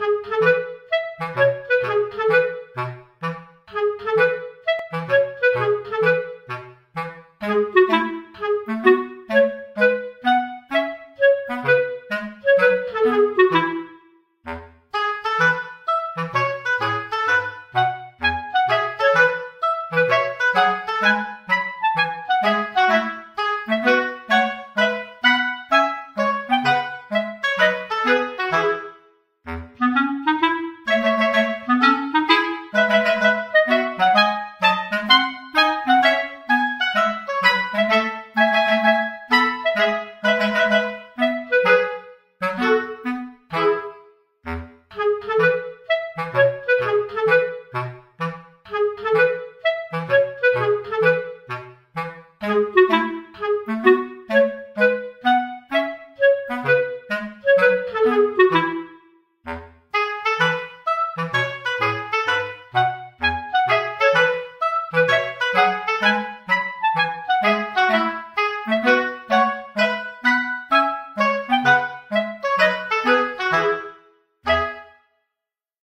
Hello.